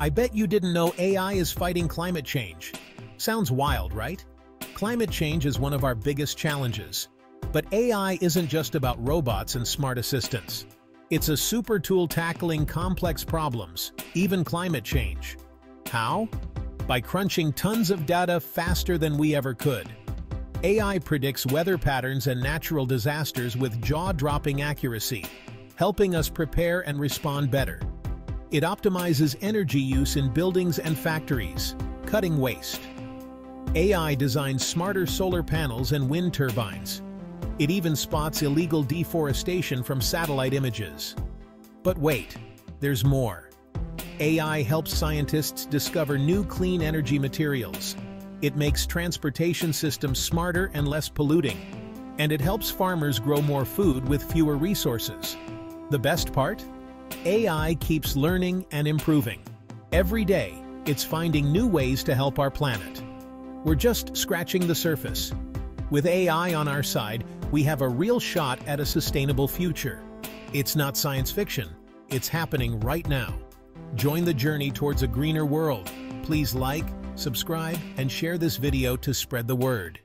I bet you didn't know AI is fighting climate change. Sounds wild, right? Climate change is one of our biggest challenges. But AI isn't just about robots and smart assistants. It's a super tool tackling complex problems, even climate change. How? By crunching tons of data faster than we ever could. AI predicts weather patterns and natural disasters with jaw-dropping accuracy, helping us prepare and respond better. It optimizes energy use in buildings and factories, cutting waste. AI designs smarter solar panels and wind turbines. It even spots illegal deforestation from satellite images. But wait, there's more. AI helps scientists discover new clean energy materials. It makes transportation systems smarter and less polluting. And it helps farmers grow more food with fewer resources. The best part? AI keeps learning and improving. Every day, it's finding new ways to help our planet. We're just scratching the surface. With AI on our side, we have a real shot at a sustainable future. It's not science fiction, it's happening right now. Join the journey towards a greener world. Please like, subscribe, and share this video to spread the word.